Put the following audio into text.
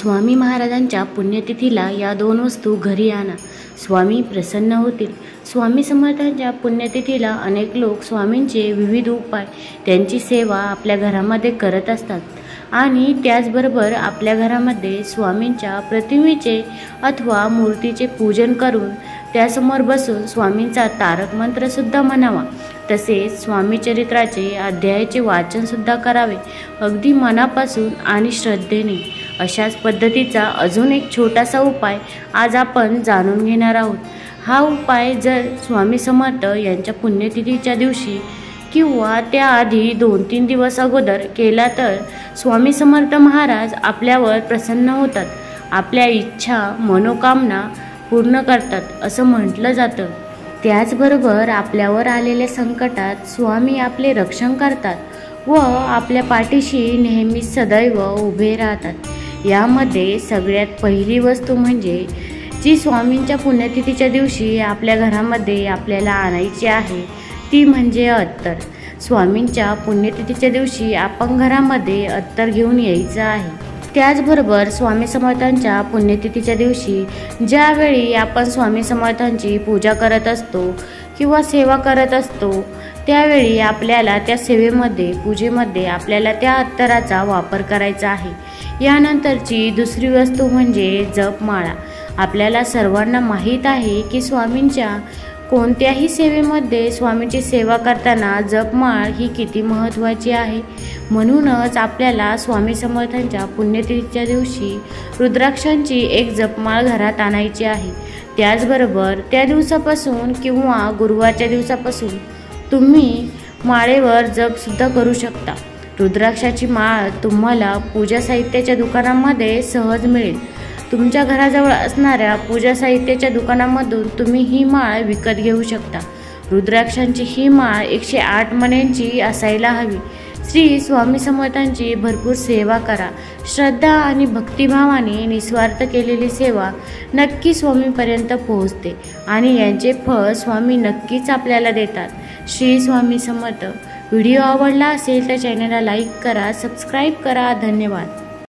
स्वामी महाराजांच्या पुण्यतिथीला या दोन वस्तू घरी आणा. स्वामी प्रसन्न होतील. स्वामी समर्थांच्या पुण्यतिथीला अनेक लोक स्वामींचे विविध उपाय त्यांची सेवा आपल्या घरामध्ये करत असतात. आणि त्याचबरोबर आपल्या घरामध्ये स्वामींच्या प्रतिमेचे अथवा मूर्तीचे पूजन करून त्यासमोर बसून स्वामींचा तारक मंत्रसुद्धा म्हणावा. तसेच स्वामी चरित्राचे अध्यायाचे वाचनसुद्धा करावे. अगदी मनापासून आणि श्रद्धेने. अशाच पद्धतीचा अजून एक छोटासा उपाय आज आपण जाणून घेणार आहोत. हा उपाय जर स्वामी समर्थ यांच्या पुण्यतिथीच्या दिवशी किंवा त्याआधी दोन तीन दिवस अगोदर केला तर स्वामी समर्थ महाराज आपल्यावर प्रसन्न होतात. आपल्या इच्छा मनोकामना पूर्ण करतात असं म्हटलं जातं. त्याचबरोबर आपल्यावर आलेल्या संकटात स्वामी आपले रक्षण करतात व आपल्या पाठीशी नेहमी सदैव उभे राहतात. यामध्ये सगळ्यात पहिली वस्तू म्हणजे जी स्वामींच्या पुण्यतिथीच्या दिवशी आपल्या घरामध्ये आपल्याला आणायची आहे ती म्हणजे अत्तर. स्वामींच्या पुण्यतिथीच्या दिवशी आपण घरामध्ये अत्तर घेऊन यायचं आहे. त्याचबरोबर स्वामी समर्थांच्या पुण्यतिथीच्या दिवशी ज्यावेळी आपण स्वामी समर्थांची पूजा करत असतो किंवा सेवा करत असतो त्यावेळी आपल्याला त्या सेवेमध्ये पूजेमध्ये आपल्याला त्या अत्तराचा वापर करायचा आहे. यानंतरची दुसरी वस्तू म्हणजे जपमाळा. आपल्याला सर्वांना माहीत आहे की स्वामींच्या कोणत्याही सेवेमध्ये स्वामींची सेवा करताना जपमाळ ही किती महत्त्वाची आहे? म्हणूनच आपल्याला स्वामी समर्थांच्या पुण्यतिथीच्या दिवशी रुद्राक्षांची एक जपमाळ घरात आणायची आहे. त्याचबरोबर त्या दिवसापासून किंवा गुरुवारच्या दिवसापासून तुम्ही माळेवर जपसुद्धा करू शकता. रुद्राक्षाची माळ तुम्हाला पूजा साहित्याच्या दुकानामध्ये सहज मिळेल. तुमच्या घराजवळ असणाऱ्या पूजा साहित्याच्या दुकानामधून तुम्ही ही माळ विकत घेऊ शकता. रुद्राक्षांची ही माळ एकशे आठ मण्यांची असायला हवी. श्री स्वामी समर्थांची भरपूर सेवा करा. श्रद्धा आणि भक्तिभावाने निस्वार्थ केलेली सेवा नक्की स्वामीपर्यंत पोहोचते आणि यांचे फळ स्वामी नक्कीच आपल्याला देतात. श्री स्वामी समर्थ. व्हिडिओ आवडला असेल तर चॅनलला लाईक करा सबस्क्राईब करा. धन्यवाद.